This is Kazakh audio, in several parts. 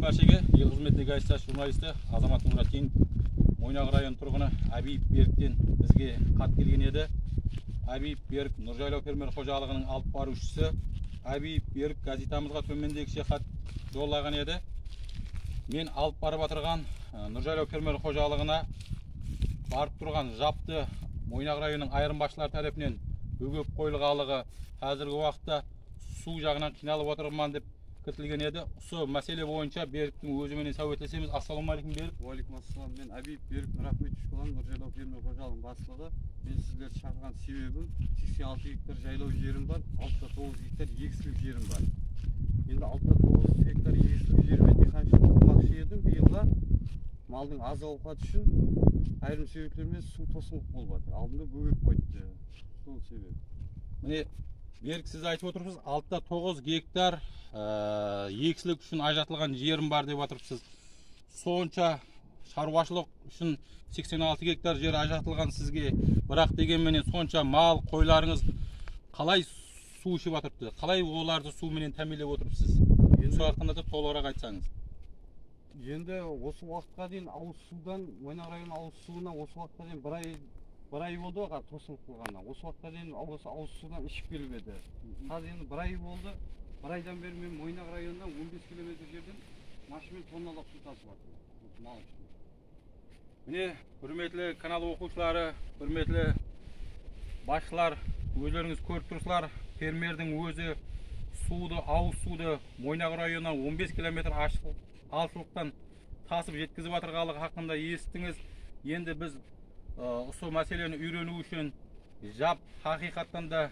barchaga ел қызметіне газетасы журналисті азамат мұрат мойнақ район тұрғыны әбиев беріктен бізге хат келген еді әбиев берік нұржайлау фермер қожалығының алып барушысы әбиев берік газетамызға төмендегіше хат жолдаған еді мен алып барып отырған нұржайлау фермер қожалығына барып тұрған жапты мойнақ районының айырым басшылары тарапынан бөгеп қойылғалығы қазіргі уақытта су жағынан қиналып отырмын деп кіртілген еді осы мәселе бойынша беріктің өзіменен сәуетлесеміз ассалаумағалейкум берік уағалейкум ассалам мен әбиев берік рахметович боламын нұржайлау фермер қожалығының бастығы мен сіздерді шақырған себебім сексен алты гектар жайлау жерім бар алтыда тоғыз гектар егістік жерім бар енді алтыда тоғыз гектар егістік жеріме диқаншылық қылмақшы едім биылға малдың аз ауқаты үшін айырым себептермен су тосқындық болып жатыр алдында бөгеп қойыпты сол себеп міне берік сіз айтып отырсыз алтыда тоғыз гектар ә, егісілік үшін ажыратылған жерім бар деп жатырсыз сонша шаруашылық үшін 86 гектар жер ажыратылған сізге. Бірақ дегенменен сонша мал қойларыңыз қалай су ішіп жатырыпты қалай оларды суменен тәмелеп отырсыз енді сол хақында да толығырақ айтсаңыз. Енді осы уақытқа дейін ауыз судан мойнақ районы ауыз суына осы уақытқа дейін бір ай бір ай болды ғой тосылып қалғанына осы уақытқа дейін осы ауыз судан ішіп келіп еді. Қазір енді бір ай болды. Бір айдан бері мен мойнақ районынан он бес километр жерден машинамен тонналап су тасып жатырмын міне құрметті канал оқушылары құрметті басшылар өздеріңіз көріп тұрсыздар фермердің өзі суды ауыз суды мойнақ районынан 15 километр алшылықтан тасып жеткізіп жатырғаны хақында естіңіз енді біз осы мәселені үйрену үшін жап хақиқаттан да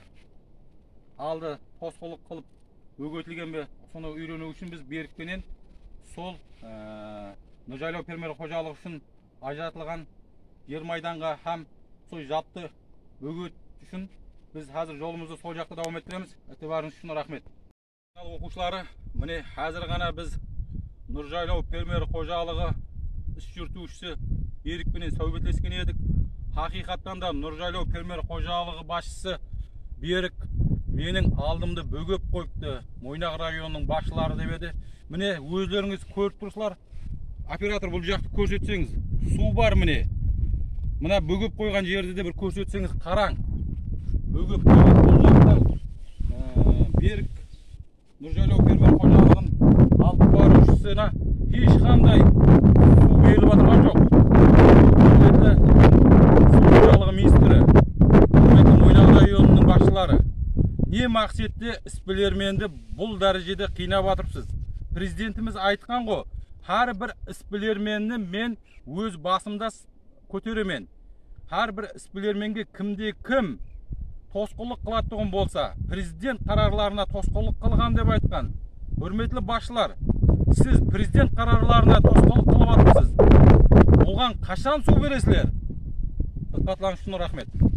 алды тосқұлық қылып бөгетілген бе соны үйрену үшін біз берікпенен сол ә, нұржайлау фермер қожалығы үшін ажыратылған жер майданға һәм сол жапты бөгет үшін біз қазір жолымызды сол жақта даваметтіреміз ітібарыңыз үшін рахмет. Оқушылары міне қазір ғана біз нұржайлау фермер қожалығы іс жүргізушісі берікпенен сәубеттескен едік. Хақиқаттан да нұржайлау фермер қожалығы басшысы берік менің алдымды бөгеп қойыпты мойнақ районының басшылары деп еді. Міне өздеріңіз көріп тұрсыздар. Оператор бұл жақты көрсетсеңіз су бар міне. Мына бөгеп қойған жерді де бір көрсетсеңіз қараң. Бөгеп қойған бұл жақта ә, берік нұржайлау фермер қожалығын алып барушысына ешқандай су беріліп жатырған жоқ не мақсетте іспілерменді бұл дәрежеде қинап жатырсыз президентіміз айтқан ғой бір іспілерменді мен өз басымда көтеремен бір іспілерменге кімде кім тосқұлық қылатұғын болса президент қарарларына тосқұлық қылған деп айтқан. Құрметті басшылар сіз президент қарарларына тосқұлық қылып жатырсыз оған қашан су бересіздер? Диққатларыңыз үшін рахмет.